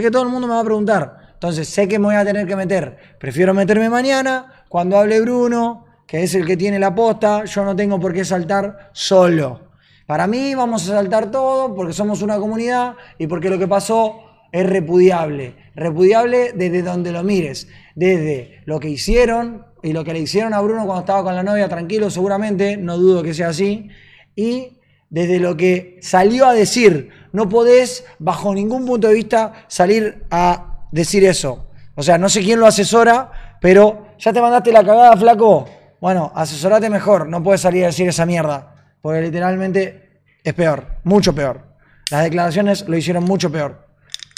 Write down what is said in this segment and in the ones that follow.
Que todo el mundo me va a preguntar. Entonces sé que me voy a tener que meter. Prefiero meterme mañana, cuando hable Bruno, que es el que tiene la posta. Yo no tengo por qué saltar solo. Para mí vamos a saltar todo porque somos una comunidad y porque lo que pasó es repudiable. Repudiable desde donde lo mires. Desde lo que hicieron y lo que le hicieron a Bruno cuando estaba con la novia, tranquilo, seguramente, no dudo que sea así. Y desde lo que salió a decir. No podés, bajo ningún punto de vista, salir a decir eso. O sea, no sé quién lo asesora, pero ya te mandaste la cagada, flaco. Bueno, asesorate mejor, no puedes salir a decir esa mierda. Porque literalmente es peor, mucho peor. Las declaraciones lo hicieron mucho peor.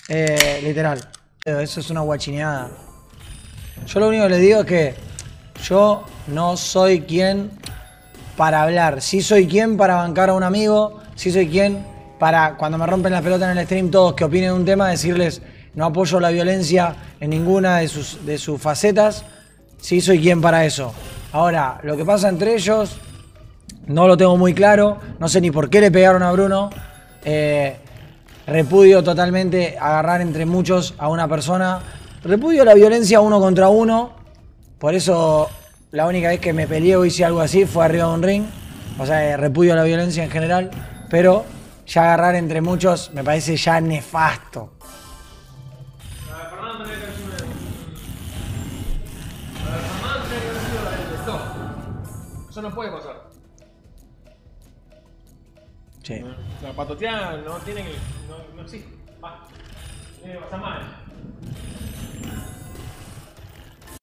Eh, literal. Eso es una guachineada. Yo lo único que le digo es que yo no soy quien para hablar. Sí soy quien para bancar a un amigo. Sí soy quien para, cuando me rompen la pelota en el stream, todos que opinen un tema, decirles no apoyo la violencia en ninguna de sus, de sus facetas. Sí soy quien para eso. Ahora, lo que pasa entre ellos, no lo tengo muy claro. No sé ni por qué le pegaron a Bruno. Eh, repudio totalmente agarrar entre muchos a una persona. Repudio la violencia uno contra uno. Por eso la única vez que me peleé o hice algo así fue arriba de un ring. O sea, eh, repudio la violencia en general. Pero ya agarrar entre muchos me parece ya nefasto. Eso no puede pasar. Sí. La patoteada no tiene que. No, no existe. Va. Tiene que pasar mal.